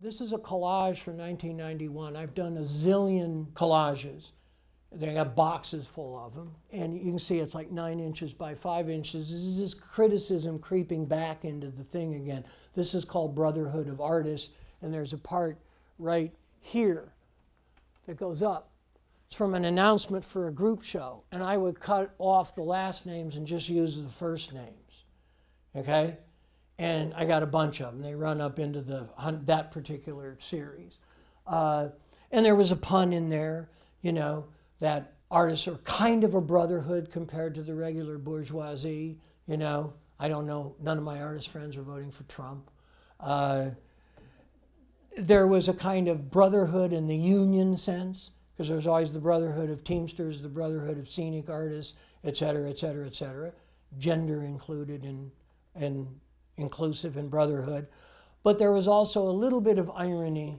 This is a collage from 1991. I've done a zillion collages. They got boxes full of them. And you can see it's like nine inches by five inches. This is criticism creeping back into the thing again. This is called Brotherhood of Artists. And there's a part right here that goes up. It's from an announcement for a group show. And I would cut off the last names and just use the first names. Okay? And I got a bunch of them. They run up into the that particular series. Uh, and there was a pun in there, you know, that artists are kind of a brotherhood compared to the regular bourgeoisie. You know, I don't know, none of my artist friends are voting for Trump. Uh, there was a kind of brotherhood in the union sense, because there's always the brotherhood of Teamsters, the brotherhood of scenic artists, et cetera, et cetera, et cetera, gender included and, and inclusive and brotherhood. But there was also a little bit of irony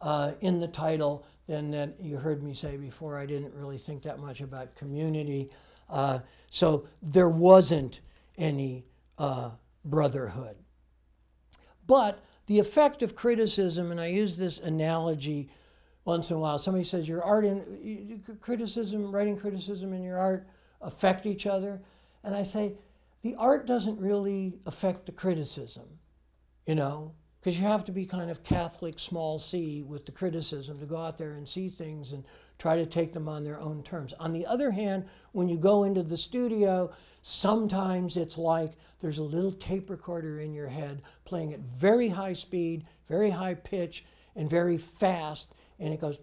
uh, in the title than that you heard me say before. I didn't really think that much about community. Uh, so there wasn't any uh, brotherhood. But the effect of criticism, and I use this analogy once in a while. Somebody says your art and criticism, writing criticism and your art affect each other. And I say, the art doesn't really affect the criticism, you know, because you have to be kind of Catholic small c with the criticism to go out there and see things and try to take them on their own terms. On the other hand, when you go into the studio, sometimes it's like there's a little tape recorder in your head playing at very high speed, very high pitch, and very fast, and it goes,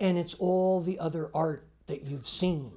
and it's all the other art that you've seen,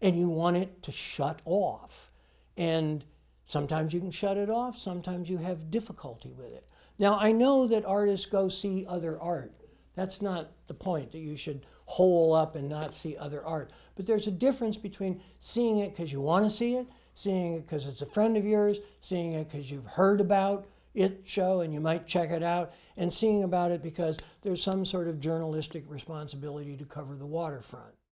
and you want it to shut off. And Sometimes you can shut it off, sometimes you have difficulty with it. Now, I know that artists go see other art. That's not the point, that you should hole up and not see other art. But there's a difference between seeing it because you want to see it, seeing it because it's a friend of yours, seeing it because you've heard about it show and you might check it out, and seeing about it because there's some sort of journalistic responsibility to cover the waterfront.